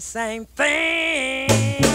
same thing?